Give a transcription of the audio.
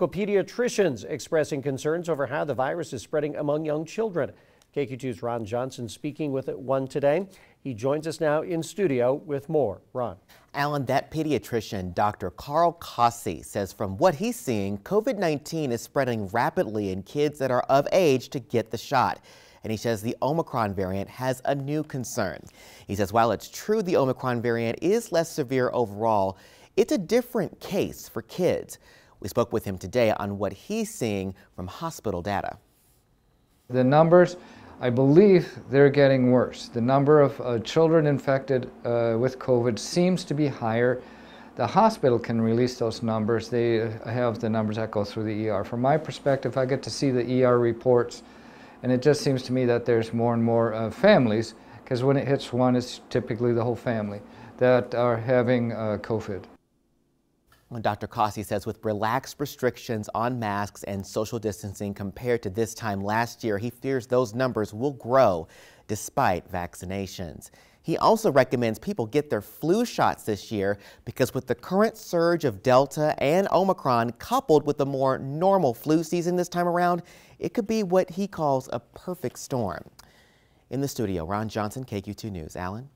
Local pediatricians expressing concerns over how the virus is spreading among young children. KQ2's Ron Johnson speaking with it one today. He joins us now in studio with more. Ron. Alan, that pediatrician, Dr. Karl Kosse, says from what he's seeing, COVID 19 is spreading rapidly in kids that are of age to get the shot. And he says the Omicron variant has a new concern. He says while it's true the Omicron variant is less severe overall, it's a different case for kids. We spoke with him today on what he's seeing from hospital data. The numbers, I believe they're getting worse. The number of uh, children infected uh, with COVID seems to be higher. The hospital can release those numbers. They have the numbers that go through the ER. From my perspective, I get to see the ER reports, and it just seems to me that there's more and more uh, families, because when it hits one, it's typically the whole family, that are having uh, COVID. Dr. Kosse says with relaxed restrictions on masks and social distancing compared to this time last year, he fears those numbers will grow despite vaccinations. He also recommends people get their flu shots this year because with the current surge of Delta and Omicron coupled with a more normal flu season this time around, it could be what he calls a perfect storm. In the studio, Ron Johnson, KQ2 News. Alan?